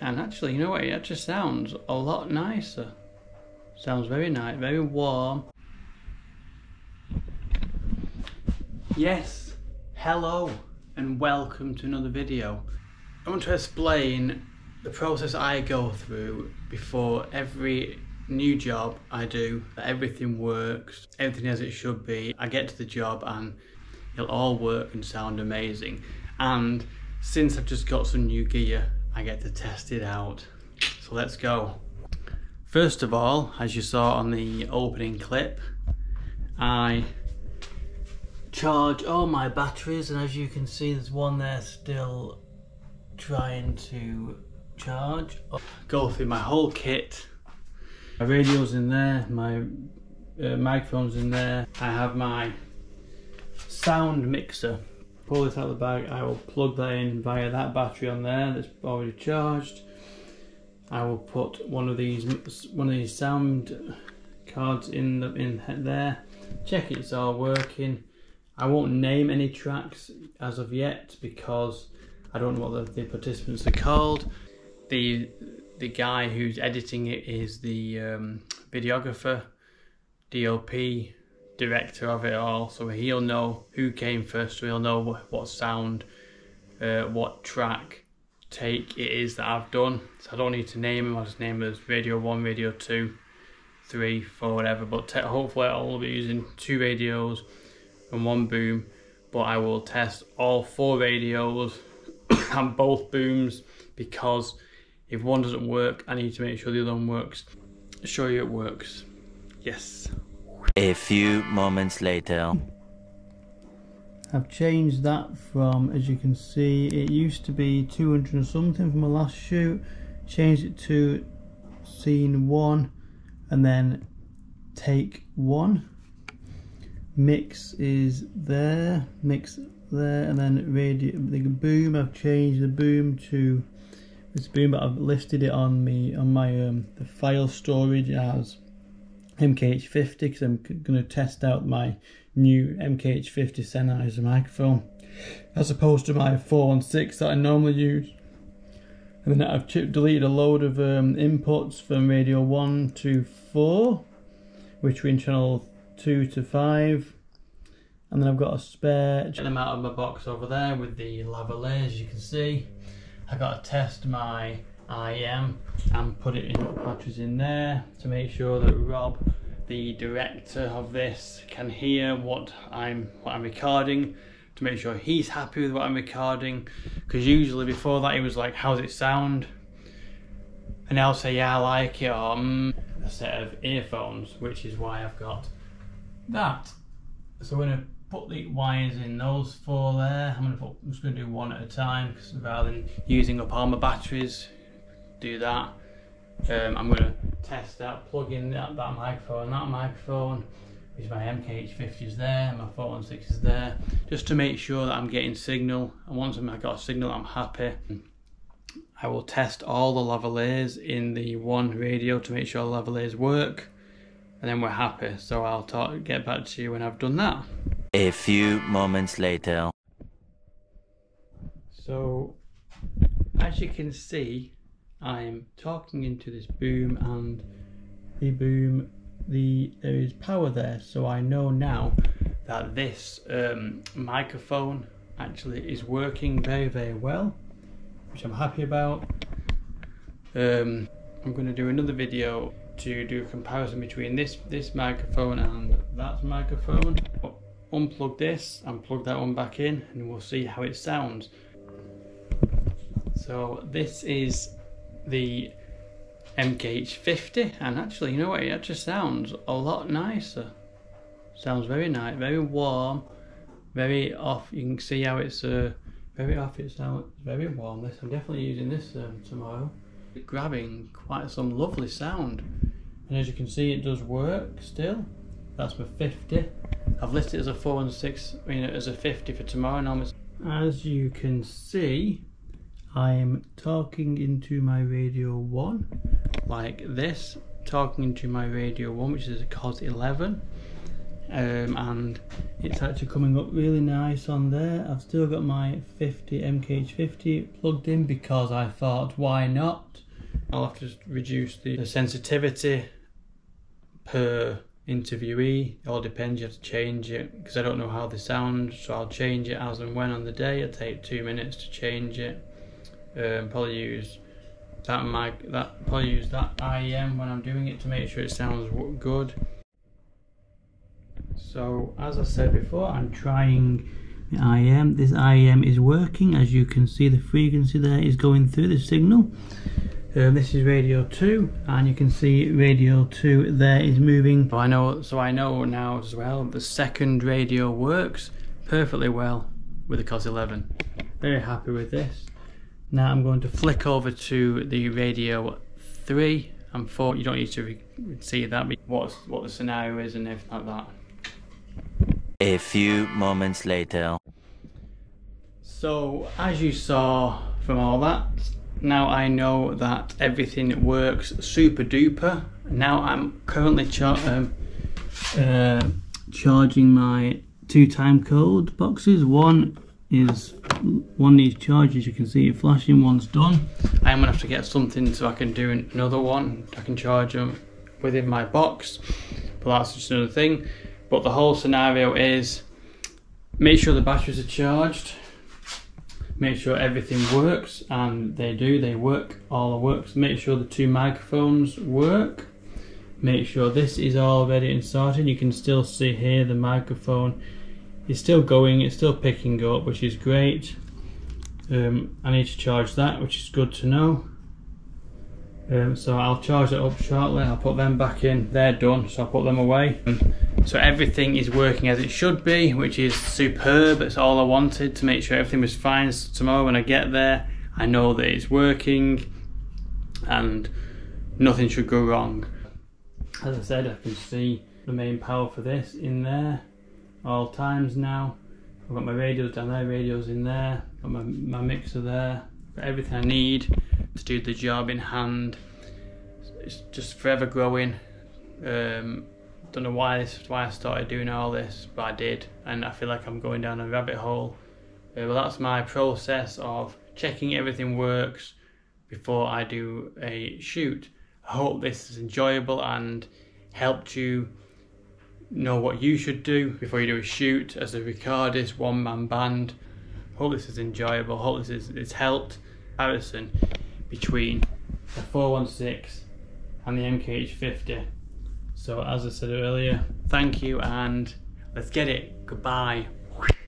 and actually, you know what? It just sounds a lot nicer. Sounds very nice, very warm. Yes, hello, and welcome to another video. I want to explain the process I go through before every new job I do, that everything works, everything as it should be. I get to the job and it'll all work and sound amazing. And since I've just got some new gear, I get to test it out. So let's go. First of all, as you saw on the opening clip, I charge all my batteries and as you can see there's one there still trying to charge. Go through my whole kit. My radio's in there, my uh, microphone's in there. I have my sound mixer. Pull this out of the bag, I will plug that in via that battery on there that's already charged. I will put one of these one of these sound cards in the in there. Check it's all working. I won't name any tracks as of yet because I don't know what the, the participants are called. The the guy who's editing it is the um, videographer, DOP, director of it all, so he'll know who came first, so he'll know what, sound, uh, what track take it is that I've done. So I don't need to name them, I'll just name them as Radio 1, Radio 2, 3, 4, whatever, but hopefully I'll be using two radios and one boom, but I will test all four radios and both booms because if one doesn't work, I need to make sure the other one works. Show you it works. Yes. A few moments later. I've changed that from, as you can see, it used to be 200 and something from my last shoot. Changed it to scene one and then take one. Mix is there, mix there, and then radio, the boom, I've changed the boom to this boom, but I've listed it on me on my um, the file storage as MKH50 because I'm going to test out my new MKH50 Sennheiser microphone as opposed to my 416 that I normally use. And then I've deleted a load of um, inputs from radio 1 to 4, which are in channel 2 to 5. And then I've got a spare. Get them out of my box over there with the lavaliers, as you can see. I've got to test my IM and put it in batteries in there to make sure that Rob, the director of this, can hear what I'm what I'm recording to make sure he's happy with what I'm recording. Because usually before that he was like, "How's it sound?" And I'll say, "Yeah, I like it," or mm, a set of earphones, which is why I've got that. So we're gonna put the wires in those four there. I'm, gonna put, I'm just going to do one at a time because rather than using up all my batteries, do that. Um, I'm going to test out, plug in that, that microphone, that microphone, which my MKH50 is there, my 416 is there, just to make sure that I'm getting signal. And once I've got a signal, I'm happy. I will test all the lavaliers in the one radio to make sure the lavaliers work, and then we're happy. So I'll talk, get back to you when I've done that. A few moments later. So, as you can see, I'm talking into this boom and the boom, the there is power there. So I know now that this um, microphone actually is working very, very well, which I'm happy about. Um, I'm going to do another video to do a comparison between this this microphone and that microphone unplug this and plug that one back in and we'll see how it sounds. So this is the MKH50 and actually you know what it just sounds a lot nicer. Sounds very nice, very warm, very off. You can see how it's uh, very off. It sounds very warm. This I'm definitely using this um, tomorrow. Grabbing quite some lovely sound, and as you can see, it does work still. That's my 50. I've listed it as a 4 and 6, I mean as a 50 for tomorrow. Now as you can see, I am talking into my radio 1 like this, talking into my radio 1 which is a COS 11 um, and it's actually coming up really nice on there. I've still got my 50 MKH50 plugged in because I thought why not? I'll have to reduce the, the sensitivity per interviewee. It all depends, you have to change it because I don't know how they sound, so I'll change it as and when on the day. It'll take two minutes to change it. Um, probably use that mic, that probably use that IEM when I'm doing it to make sure it sounds good. So as I said before, I'm trying the IEM. This IEM is working. As you can see, the frequency there is going through the signal. Um, this is radio 2 and you can see radio 2 there is moving. So I know so I know now as well the second radio works perfectly well with the COS 11. Very happy with this. Now I'm going to flick over to the radio 3 and 4. You don't need to see that what what the scenario is and everything like that. A few moments later. So as you saw from all that now I know that everything works super duper. Now I'm currently char um, uh, charging my two time code boxes. One is one needs charge as you can see it flashing, one's done. I am gonna have to get something so I can do another one. I can charge them within my box, but that's just another thing. But the whole scenario is make sure the batteries are charged make sure everything works and they do they work all the works make sure the two microphones work make sure this is all ready and started you can still see here the microphone is still going it's still picking up which is great um, I need to charge that which is good to know um, so I'll charge it up shortly I'll put them back in they're done so I'll put them away so everything is working as it should be, which is superb. it's all I wanted to make sure everything was fine. So tomorrow when I get there, I know that it's working and nothing should go wrong. As I said, I can see the main power for this in there all times now. I've got my radios down there, radios in there, got my, my mixer there, got everything I need to do the job in hand. It's just forever growing. Um, don't know why this why I started doing all this, but I did, and I feel like I'm going down a rabbit hole. Uh, well, that's my process of checking everything works before I do a shoot. I hope this is enjoyable and helped you know what you should do before you do a shoot as a recordist one man band. Hope this is enjoyable. Hope this is it's helped Harrison between the 416 and the MKH50. So as I said earlier, thank you and let's get it. Goodbye.